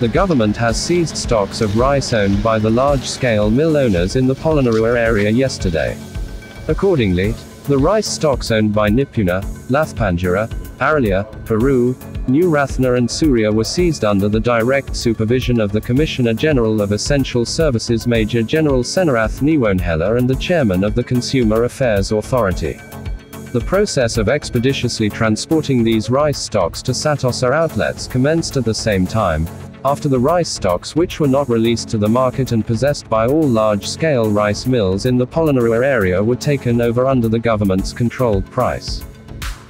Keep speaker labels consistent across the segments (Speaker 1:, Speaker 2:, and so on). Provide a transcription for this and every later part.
Speaker 1: The government has seized stocks of rice owned by the large-scale mill owners in the Polonnaruwa area yesterday. Accordingly, the rice stocks owned by Nipuna, Lathpanjara, Araliya, Peru, New Rathna, and Surya were seized under the direct supervision of the Commissioner General of Essential Services Major General Senarath Niwunhella and the Chairman of the Consumer Affairs Authority. The process of expeditiously transporting these rice stocks to Sathosa outlets commenced at the same time, after the rice stocks which were not released to the market and possessed by all large-scale rice mills in the Polonnaruwa area were taken over under the government's controlled price.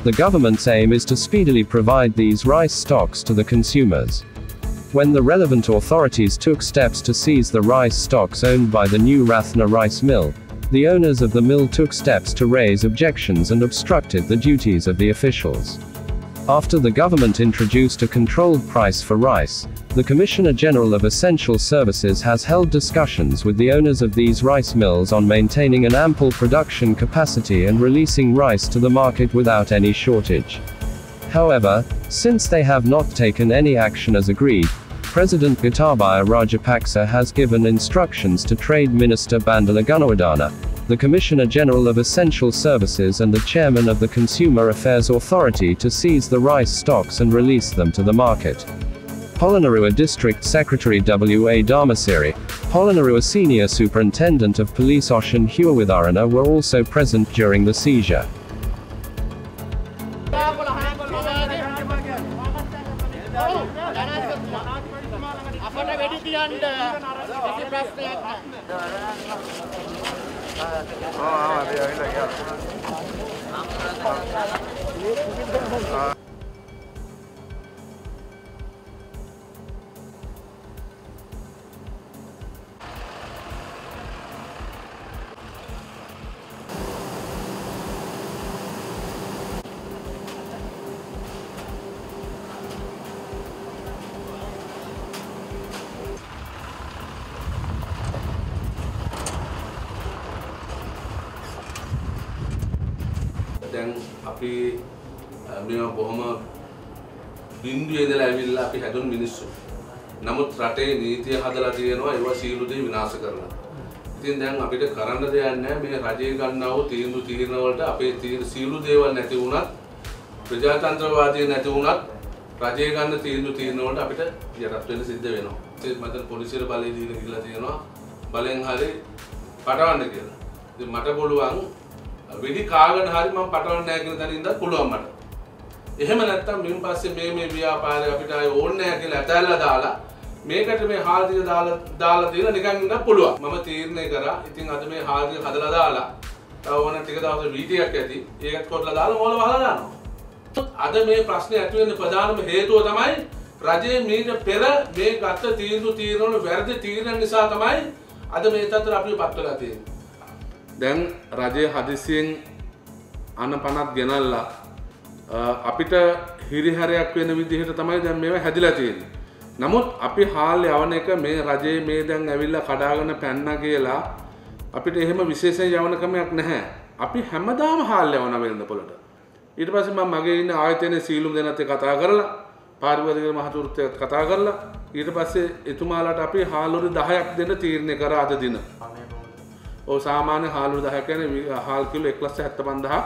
Speaker 1: The government's aim is to speedily provide these rice stocks to the consumers. When the relevant authorities took steps to seize the rice stocks owned by the new Rathna rice mill, the owners of the mill took steps to raise objections and obstructed the duties of the officials. After the government introduced a controlled price for rice, the Commissioner General of Essential Services has held discussions with the owners of these rice mills on maintaining an ample production capacity and releasing rice to the market without any shortage. However, since they have not taken any action as agreed, President Gotabaya Rajapaksa has given instructions to Trade Minister Bandula Gunawardena, the Commissioner General of Essential Services and the Chairman of the Consumer Affairs Authority to seize the rice stocks and release them to the market. Polonnaruwa District Secretary W. A. Dharmasiri, Polonnaruwa Senior Superintendent of Police Oshan Hewavitharana were also present during the seizure.
Speaker 2: දැන් අපි අ, මේවා බොහොම බින්දුවේ ඉඳලා ඇවිල්ලා අපි හැදුණු මිනිස්සු. නමුත් රටේ නීතිය හදලා තියෙනවා ඒවා සීළු දේ විනාශ කරලා. ඉතින් දැන් අපිට කරන්න දෙයක් නැහැ මේ රජයේ ගන්නා වූ තීන්දුව තීරණ වලට අපේ තීර සීළු දේවල් නැති වුණත් ප්‍රජාතන්ත්‍රවාදී නැති වුණත් රජයේ ගන්න තීන්දුව තීරණ වලට අපිට යටත් වෙන්න සිද්ධ වෙනවා. ඒ මට පොලිසියට බලය දීලා කියලා තියෙනවා බලෙන් හරි පටවන්න කියලා. ඉතින් මට පුළුවන් වෙඩි කාගෙන හරි මම පටවන්න නැහැ කියන තැන ඉඳලා පුළුවන් මට. එහෙම නැත්තම් මින් පස්සේ මේ මේ ව්‍යාපාරය අපිට ආයේ ඕනේ නැහැ කියලා ඇතැල්ලා දාලා මේකට මේ හාල්දිය දාලා දාලා දීලා නිකන් ඉන්න පුළුවන්. මම තීරණය කරා. ඉතින් අද මේ හාල්දිය හදලා දාලා තව ඕන ටික දවසක් වීඩියක් ඇති. ඒකත් කොටලා දාලා මොළ වහලා දානවා. අද මේ ප්‍රශ්නේ ඇති වෙන්න ප්‍රධානම හේතුව තමයි රජයේ මීට පෙර මේ ගත්ත තීන්දුව තීරණ වල වැරදි තීරණ නිසා තමයි අද මේ තත්ත්වයට අපි පත් වෙලා තියෙන්නේ. දැන් රජය හදිසියෙන් අන පනත් ගෙනල්ලා අ, අපිට හිරිහැරයක් වෙන විදිහට තමයි දැන් මේවා හැදිලා තියෙන්නේ. නමුත් අපි හාල් යවන එක මේ රජයේ මේ දැන් ඇවිල්ලා කඩාගෙන පැන්න කියලා අපිට එහෙම විශේෂයෙන් යවන ක්‍රමයක් නැහැ. අපි හැමදාම හාල් යවන වෙළඳපොළට. ඊට පස්සේ මම මගේ ඉන්න ආයතනයේ සීලුම් දෙනත් එක්ක කතා කරලා පාරිවාරික මහතුරුත් එක්ක කතා කරලා ඊට පස්සේ එතුමාලාට අපි හාල්වරු 10ක් දෙන්න තීරණය කරා අද දින. ඕ සාමාන්‍ය හාලු දහකැන හල්කිල එක්ලස් ඇත්ත පන්ඳහා